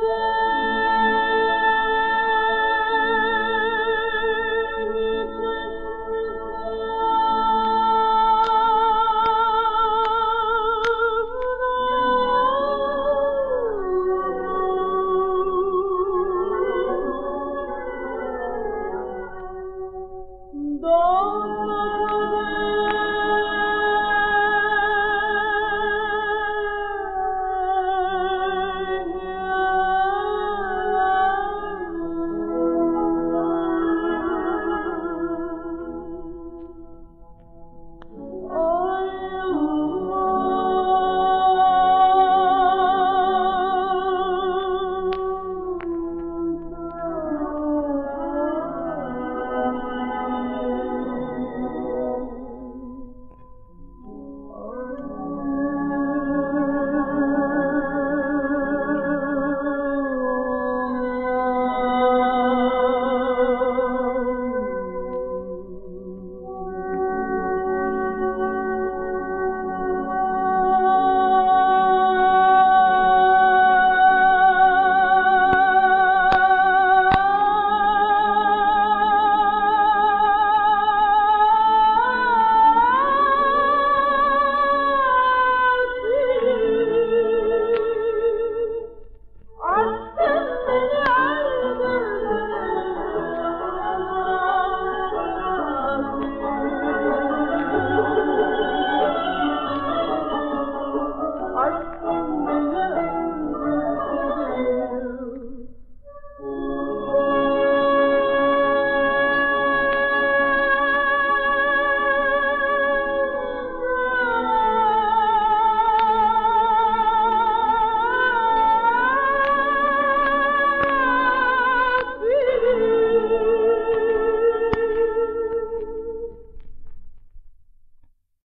Father.